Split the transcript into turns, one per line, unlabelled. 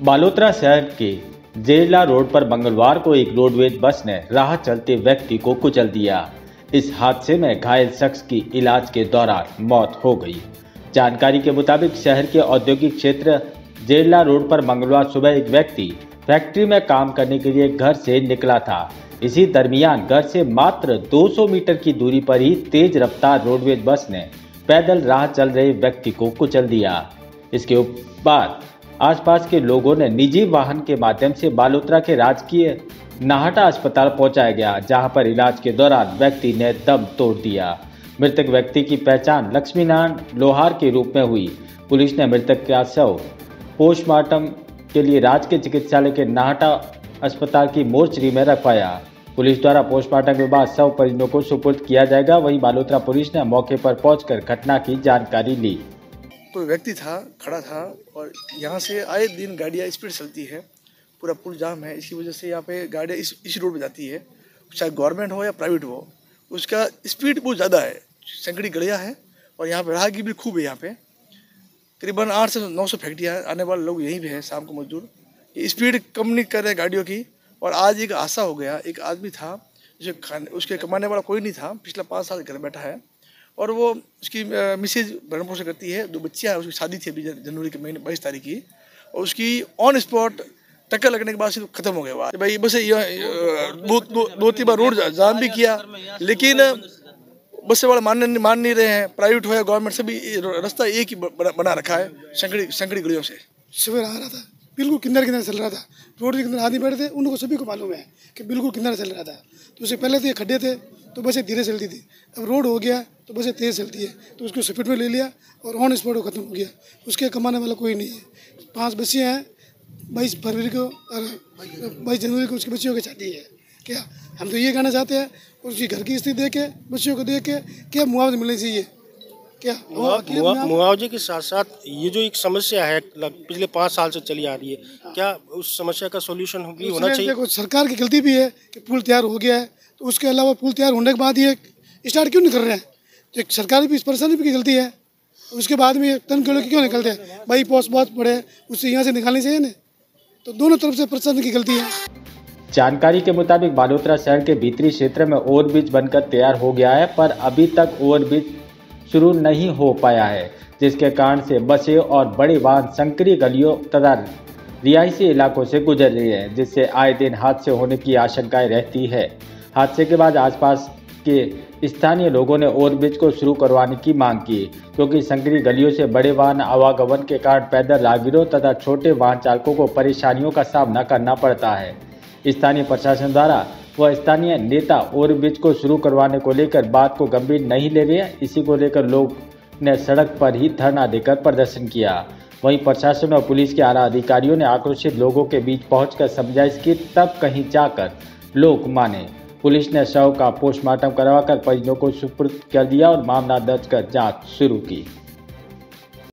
बालोतरा शहर के जेला रोड पर मंगलवार को एक रोडवेज़ बस ने राह चलते व्यक्ति को कुचल दिया। इस हादसे में घायल शख्स की इलाज के दौरान मौत हो गई। जानकारी के मुताबिक शहर के औद्योगिक क्षेत्र जेला रोड पर मंगलवार सुबह एक व्यक्ति फैक्ट्री में काम करने के लिए घर से निकला था। इसी दरमियान घर से मात्र 200 मीटर की दूरी पर ही तेज रफ्तार रोडवेज़ बस ने पैदल राह चल रहे व्यक्ति को कुचल दिया। इसके बाद आसपास के लोगों ने निजी वाहन के माध्यम से बालोतरा के राजकीय नाहटा अस्पताल पहुँचाया गया, जहाँ पर इलाज के दौरान व्यक्ति ने दम तोड़ दिया। मृतक व्यक्ति की पहचान लक्ष्मीनारायण लोहार के रूप में हुई। पुलिस ने मृतक का शव पोस्टमार्टम के लिए राजकीय चिकित्सालय के नाहटा अस्पताल की मोर्चरी में रखवाया। पुलिस द्वारा पोस्टमार्टम के बाद शव परिजनों को सुपुर्द किया जाएगा। वहीं बालोतरा पुलिस ने मौके पर पहुंचकर घटना की जानकारी ली।
कोई व्यक्ति था, खड़ा था और यहाँ से आए दिन गाड़ियाँ स्पीड चलती है। पूरा पुल जाम है इसकी वजह से यहाँ पे गाड़ियाँ इस, इसी रोड पे जाती है। चाहे गवर्नमेंट हो या प्राइवेट हो, उसका स्पीड बहुत ज़्यादा है। संकड़ी गड़िया है और यहाँ पे राहगी भी खूब है यहाँ पे। करीबन आठ से नौ सौ फैक्ट्रियाँ आने वाले लोग यहीं पे हैं शाम को मजदूर। स्पीड कम नहीं कर रहे गाड़ियों की और आज एक आशा हो गया, एक आदमी था जो खाने, उसके कमाने वाला कोई नहीं था, पिछला पाँच साल घर बैठा है। और वो उसकी मिसेज भरण पोषण करती है दो बच्चियाँ उसकी शादी थी अभी जनवरी के महीने बाईस तारीख की और उसकी ऑन स्पॉट टक्कर लगने के बाद सिर्फ़ खत्म हो गया भाई बस ये दो, तीन बार रोड जाम भी किया लेकिन बस वाले मान मान नहीं रहे हैं। प्राइवेट हो या गवर्नमेंट से भी रास्ता एक ही बना रखा है संकड़ी संकड़ी गलियों से।
सुबह आ रहा था बिल्कुल किन्नर किन्नर चल रहा था। रोड के किनारे आदमी बैठे थे उनको सभी को मालूम है कि बिल्कुल किन्नर चल रहा था। तो उससे पहले तो ये खड्डे थे तो बसें धीरे चलती थी। अब रोड हो गया तो बसें तेज़ चलती है। तो उसको स्पीड में ले लिया और ऑन स्पॉट वो खत्म हो गया। उसके कमाने वाला कोई नहीं है। पाँच बच्चियाँ हैं। बाईस फरवरी को और बाईस जनवरी को उसकी बच्चियों की शादी है। क्या? हम तो ये कहना चाहते हैं और उसकी घर की स्थिति देख के बच्चियों को देख के क्या मुआवजा मिलना चाहिए? क्या?
मुआवजे के साथ साथ ये जो एक समस्या है पिछले पाँच साल से चली आ रही है क्या उस समस्या का सोल्यूशन भी होना चाहिए?
देखो सरकार की गलती भी है कि पुल तैयार हो गया है। तो उसके अलावा पुल तैयार होने के बाद ये स्टार्ट क्यों नहीं कर रहे हैं? तो एक सरकार भी इस परेशानी की गलती है। उसके बाद में तन किलो क्यों निकलते हैं? भाई, पोस्ट बहुत बड़े उससे यहाँ से निकालनी चाहिए ना? तो दोनों तरफ़ से प्रशासन की गलती है।
जानकारी के मुताबिक बालोतरा शहर के भीतरी क्षेत्र में ओवरब्रिज बनकर तैयार हो गया है, पर अभी तक ओवरब्रिज शुरू नहीं हो पाया है, जिसके कारण से बसें और बड़े वाहन संकरी गलियों तथा रिहायशी इलाकों से गुजर रही है, जिससे आए दिन हादसे होने की आशंकाएँ रहती है। हादसे के बाद आसपास के स्थानीय लोगों ने ओवरब्रिज को शुरू करवाने की मांग की, क्योंकि संकरी गलियों से बड़े वाहन आवागमन के कारण पैदल राहगीरों तथा छोटे वाहन चालकों को परेशानियों का सामना करना पड़ता है। स्थानीय प्रशासन द्वारा व स्थानीय नेता ओवरब्रिज को शुरू करवाने को लेकर बात को गंभीर नहीं ले रहे, इसी को लेकर लोग ने सड़क पर ही धरना देकर प्रदर्शन किया। वहीं प्रशासन और पुलिस के आला अधिकारियों ने आक्रोशित लोगों के बीच पहुंचकर समझाइश की, तब कहीं जाकर लोग माने। पुलिस ने शव का पोस्टमार्टम करवाकर परिजनों को सुपुर्द कर दिया और मामला दर्ज कर जाँच शुरू की।